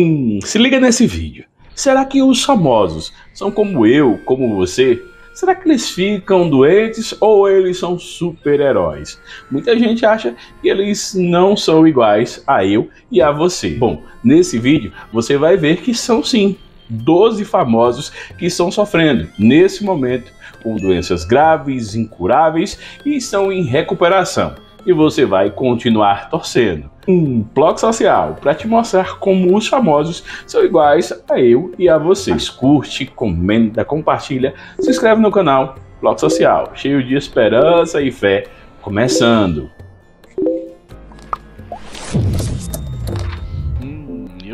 Hum, se liga nesse vídeo. Será que os famosos são como eu, como você? Será que eles ficam doentes ou eles são super-heróis? Muita gente acha que eles não são iguais a eu e a você. Bom, nesse vídeo você vai ver que são sim 12 famosos que estão sofrendo nesse momento com doenças graves, incuráveis e estão em recuperação. E você vai continuar torcendo. Um blog social para te mostrar como os famosos são iguais a eu e a vocês. Curte, comenta, compartilha, se inscreve no canal Blog Social, cheio de esperança e fé, começando.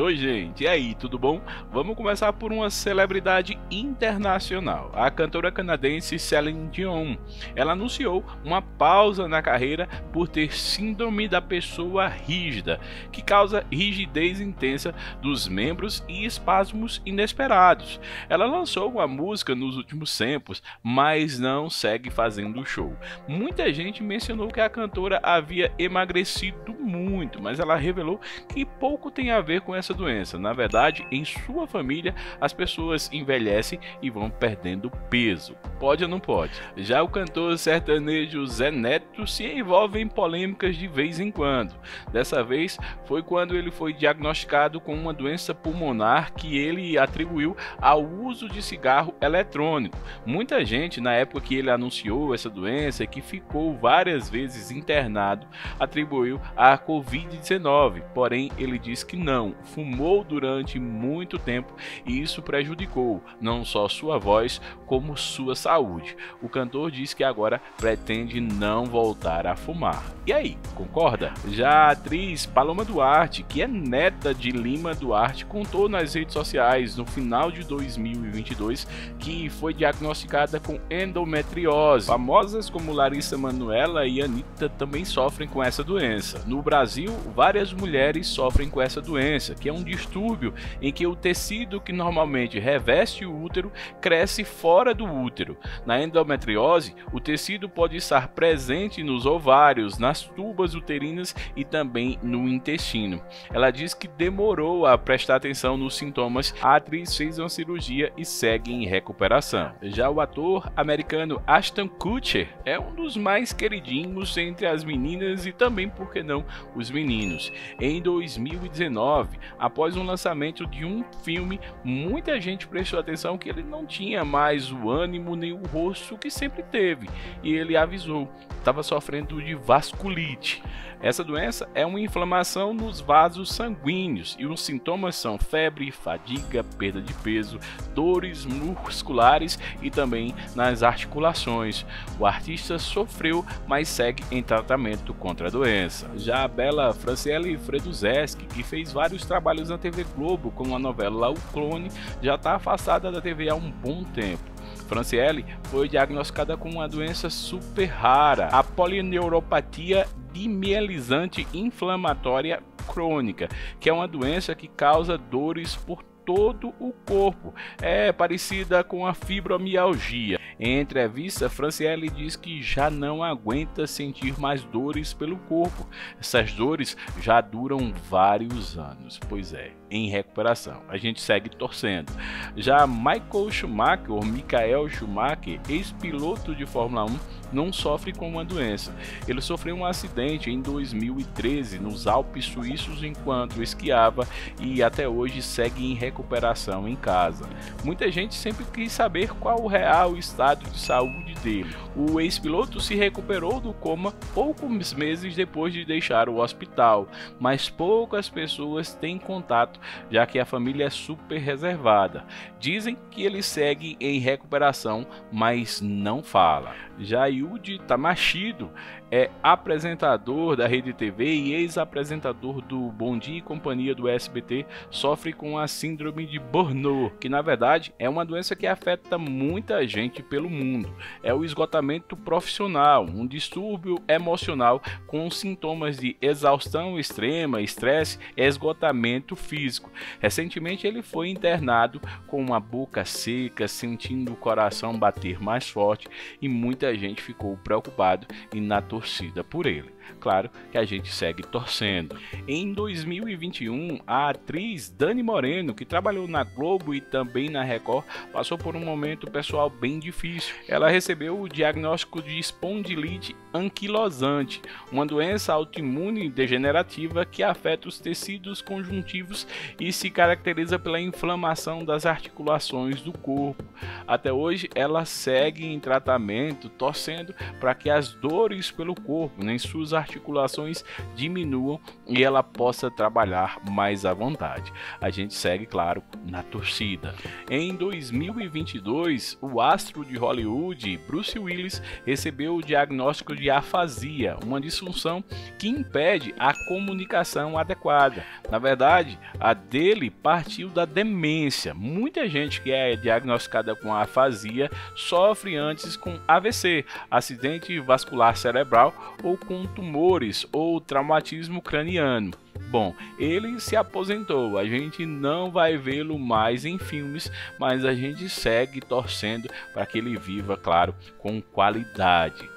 Oi, gente, e aí, tudo bom? Vamos começar por uma celebridade internacional, a cantora canadense Celine Dion. Ela anunciou uma pausa na carreira por ter síndrome da pessoa rígida, que causa rigidez intensa dos membros e espasmos inesperados. Ela lançou uma música nos últimos tempos, mas não segue fazendo show. Muita gente mencionou que a cantora havia emagrecido muito, mas ela revelou que pouco tem a ver com essa doença. Na verdade, em sua família, as pessoas envelhecem e vão perdendo peso. Pode ou não pode? Já o cantor sertanejo Zé Neto se envolve em polêmicas de vez em quando. Dessa vez foi quando ele foi diagnosticado com uma doença pulmonar que ele atribuiu ao uso de cigarro eletrônico. Muita gente, na época que ele anunciou essa doença, que ficou várias vezes internado, atribuiu a Covid-19. Porém, ele diz que não fumou durante muito tempo e isso prejudicou não só sua voz, como sua saúde. O cantor diz que agora pretende não voltar a fumar. E aí, concorda? Já a atriz Paloma Duarte, que é neta de Lima Duarte, contou nas redes sociais no final de 2022 que foi diagnosticada com endometriose. Famosas como Larissa Manoela e Anitta também sofrem com essa doença. No Brasil, várias mulheres sofrem com essa doença, que é um distúrbio em que o tecido que normalmente reveste o útero cresce fora do útero. Na endometriose, o tecido pode estar presente nos ovários, nas tubas uterinas e também no intestino. Ela diz que demorou a prestar atenção nos sintomas. A atriz fez uma cirurgia e segue em recuperação. Já o ator americano Ashton Kutcher é um dos mais queridinhos entre as meninas e também, por que não, os meninos. Em 2019, após o lançamento de um filme, muita gente prestou atenção que ele não tinha mais o ânimo nem o rosto que sempre teve, e ele avisou, estava sofrendo de vasculite. Essa doença é uma inflamação nos vasos sanguíneos e os sintomas são febre, fadiga, perda de peso, dores musculares e também nas articulações. O artista sofreu, mas segue em tratamento contra a doença. Já a bela Franciele Freduzeski, que fez vários trabalhos na TV Globo com a novela O Clone, já está afastada da TV há um bom tempo. Franciele foi diagnosticada com uma doença super rara, a polineuropatia dimielizante inflamatória crônica, que é uma doença que causa dores por todo o corpo. É parecida com a fibromialgia. Em entrevista, Franciele diz que já não aguenta sentir mais dores pelo corpo. Essas dores já duram vários anos. Pois é, em recuperação. A gente segue torcendo. Já Michael Schumacher, ou Michael Schumacher, ex-piloto de Fórmula 1, não sofre com uma doença. Ele sofreu um acidente em 2013 nos Alpes suíços enquanto esquiava e até hoje segue em recuperação em casa. Muita gente sempre quis saber qual o real estado de saúde dele. O ex-piloto se recuperou do coma poucos meses depois de deixar o hospital, mas poucas pessoas têm contato, já que a família é super reservada. Dizem que ele segue em recuperação, mas não fala. Já Yuji Tamashiro é apresentador da Rede TV e ex-apresentador do Bom Dia e Companhia do SBT, sofre com a síndrome de Burnout, que na verdade é uma doença que afeta muita gente pelo mundo. É o esgotamento profissional, um distúrbio emocional com sintomas de exaustão extrema, estresse esgotamento físico. Recentemente ele foi internado com uma boca seca, sentindo o coração bater mais forte e muita gente ficou preocupado e na torcida por ele. Claro que a gente segue torcendo. Em 2021, a atriz Dani Moreno, que trabalhou na Globo e também na Record, passou por um momento pessoal bem difícil. Ela recebeu o diagnóstico de espondilite anquilosante, uma doença autoimune degenerativa que afeta os tecidos conjuntivos e se caracteriza pela inflamação das articulações do corpo. Até hoje, ela segue em tratamento, torcendo para que as dores pelo corpo, em suas articulações, diminuam e ela possa trabalhar mais à vontade. A gente segue, claro, na torcida. Em 2022, o astro de Hollywood, Bruce Willis, recebeu o diagnóstico de afasia, uma disfunção que impede a comunicação adequada. Na verdade, a dele partiu da demência. Muita gente que é diagnosticada com afasia sofre antes com AVC, acidente vascular cerebral ou com tumores ou traumatismo craniano. Bom, ele se aposentou, a gente não vai vê-lo mais em filmes, mas a gente segue torcendo para que ele viva, claro, com qualidade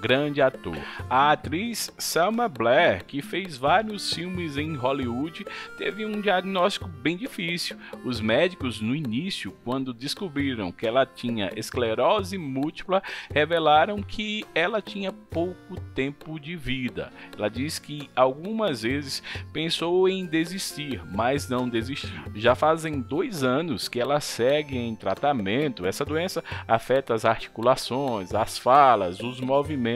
grande ator. A atriz Selma Blair, que fez vários filmes em Hollywood, teve um diagnóstico bem difícil. Os médicos, no início, quando descobriram que ela tinha esclerose múltipla, revelaram que ela tinha pouco tempo de vida. Ela diz que algumas vezes pensou em desistir, mas não desistiu. Já fazem dois anos que ela segue em tratamento. Essa doença afeta as articulações, as falas, os movimentos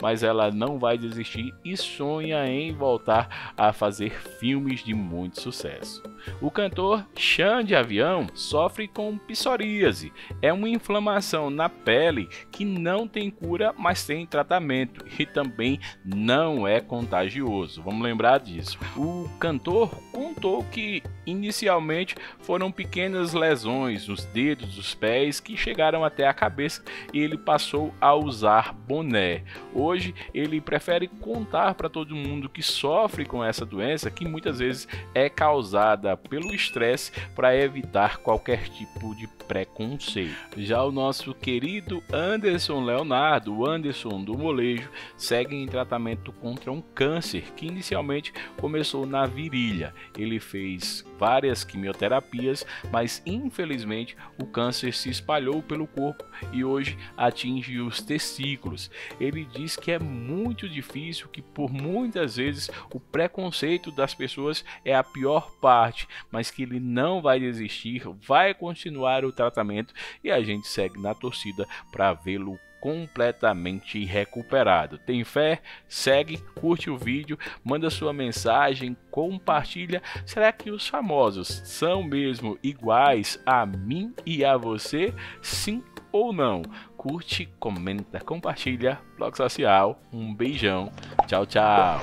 mas ela não vai desistir e sonha em voltar a fazer filmes de muito sucesso. O cantor Xande de Avião sofre com psoríase, é uma inflamação na pele que não tem cura, mas tem tratamento e também não é contagioso. Vamos lembrar disso. O cantor contou que inicialmente foram pequenas lesões nos dedos dos pés que chegaram até a cabeça e ele passou a usar boné. Hoje ele prefere contar para todo mundo que sofre com essa doença que muitas vezes é causada pelo estresse para evitar qualquer tipo de preconceito. Já o nosso querido Anderson Leonardo, Anderson do Molejo, segue em tratamento contra um câncer que inicialmente começou na virilha. Ele fez várias quimioterapias, mas infelizmente o câncer se espalhou pelo corpo e hoje atinge os testículos. Ele diz que é muito difícil, que por muitas vezes o preconceito das pessoas é a pior parte mas que ele não vai desistir, vai continuar o tratamento e a gente segue na torcida para vê-lo completamente recuperado. Tem fé? Segue, curte o vídeo, manda sua mensagem, compartilha. Será que os famosos são mesmo iguais a mim e a você? Sim ou não? Curte, comenta, compartilha. Blog Social. Um beijão. Tchau, tchau.